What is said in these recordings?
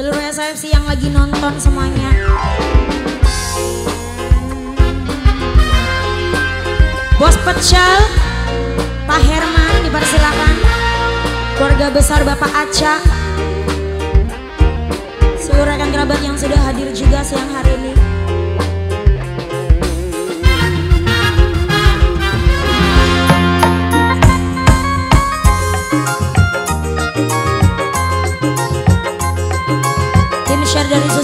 Seluruh SFC yang lagi nonton semuanya. Bos Pecel, Pak Herman dipersilakan. Keluarga besar Bapak Aca. Seluruh rekan kerabat yang sudah hadir juga siang hari ini.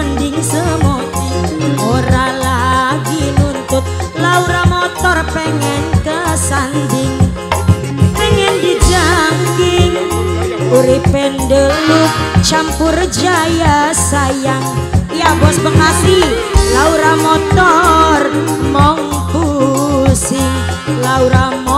dudu bonding semoti ora lagi nuntut. Laura motor pengen kesanding pengen dijangking uripen deluk campur jaya sayang. Ya bos Bekasi Laura motor mong pusing. Laura motor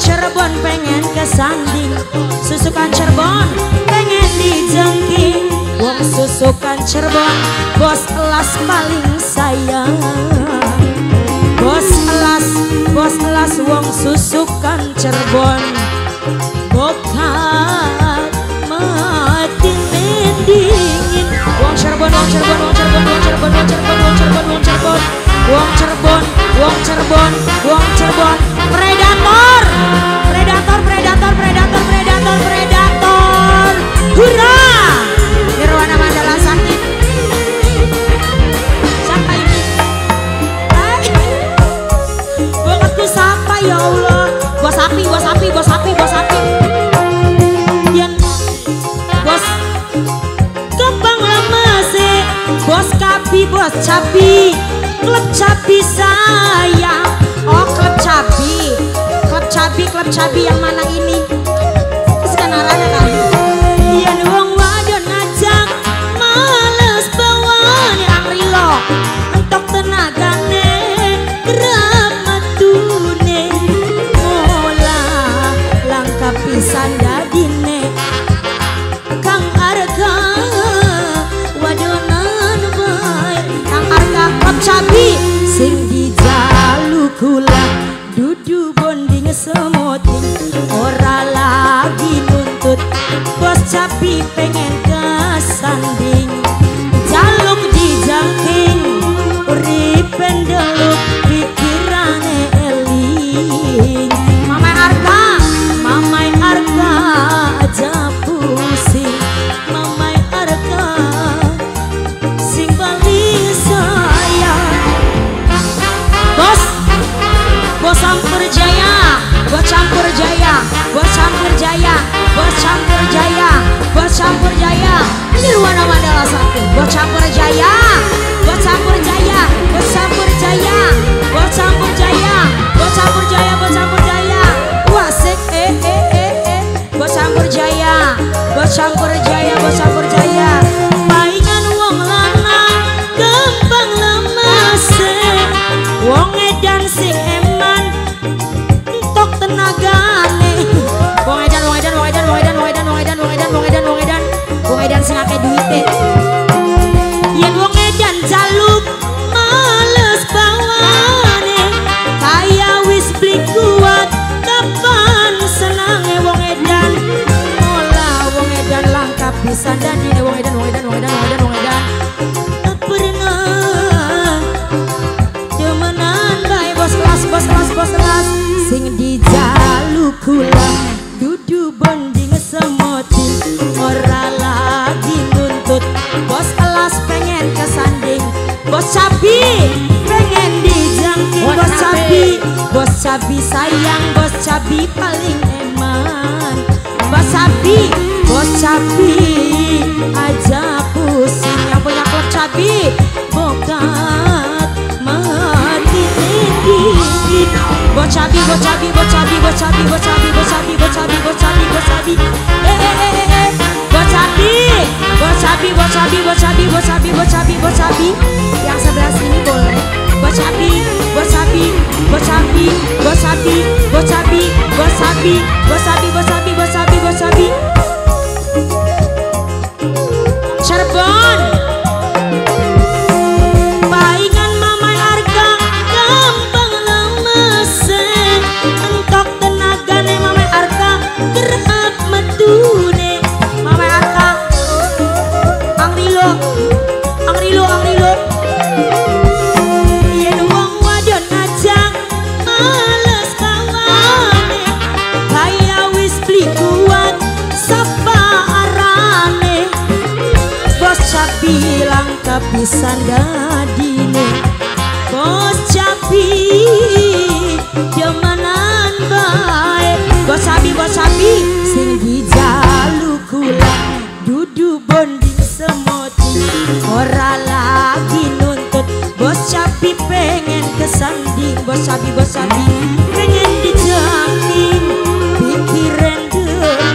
Cirebon pengen ke Sandi Susukan Cirebon pengen dijengki Wong susukan Cirebon bos elas paling sayang. Bos elas, bos elas wong susukan Cirebon. Boka mati mendingin. Wong Cirebon, wong Cirebon, wong Cirebon, wong Cirebon, wong Cirebon, wong Cirebon, wong Cirebon Wong Cirebon, wong Cirebon, wong Cirebon. Bos cabi Klub cabi sayang Oh klub cabi. Klub cabi, klub cabi yang mana ini? Sekarang arahnya kali Bocah Perjaya cabi sayang bos cabi paling eman. Bos cabi bos cabi aja pusing. Yang punya klub cabi bokat mati bos cabi bos cabi bos cabi bos cabi bos cabi. Cause I Bisa pisan gadine Kos capi Demanan baik. Kos abi kos abi singgi jaluku lah, Dudu bonding semoti Ora lagi nuntut. Bos capi pengen kesanding. Bos abi bos abi Pengen dijangking Pikiran deng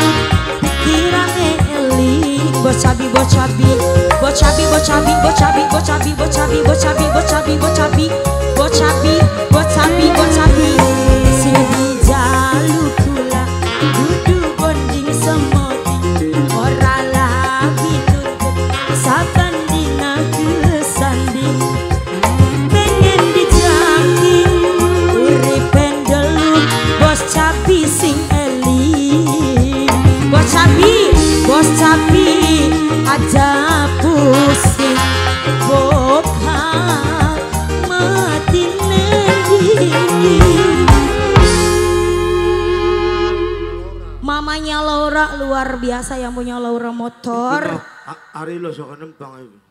Pikiran eling. Bos abi bos abi. Bochabi, bochabi, bochabi, bochabi, bochabi, bochabi, bochabi, bochabi, bochabi, bochabi, bochabi, bochabi. biasa yang punya Laura motor. Iya, hari lo sok nembang ibu.